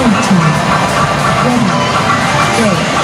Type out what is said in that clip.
Engine. Ready. Go.